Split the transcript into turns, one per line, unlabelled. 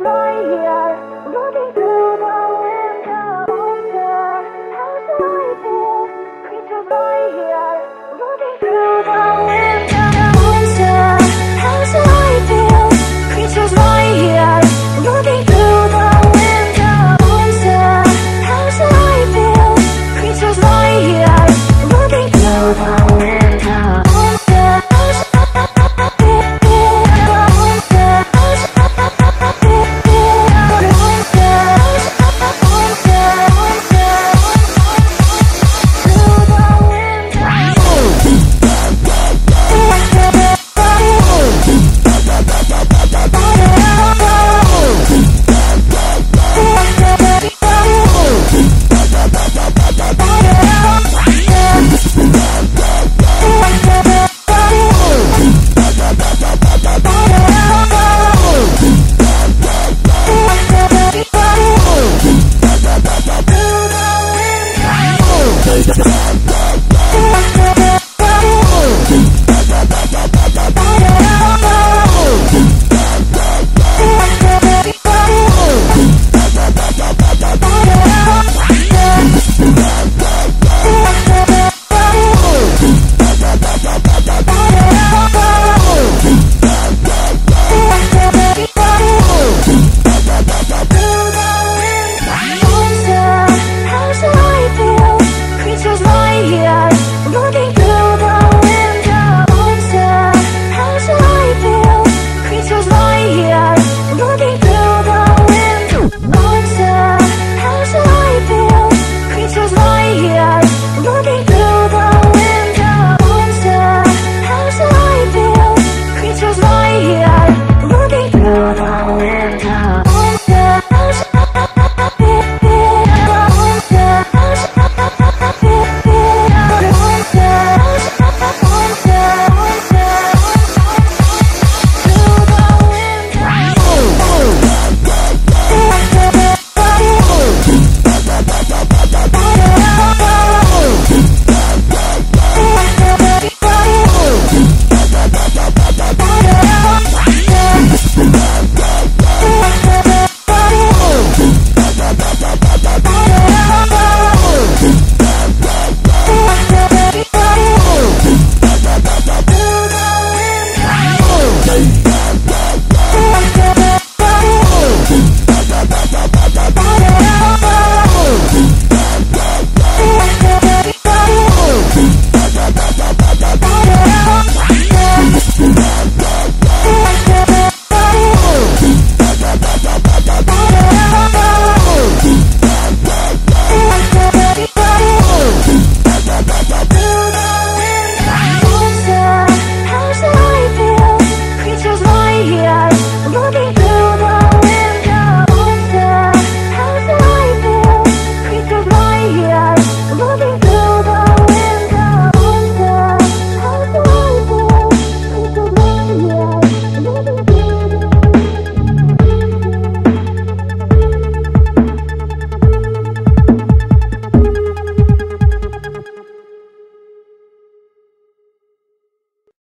right here.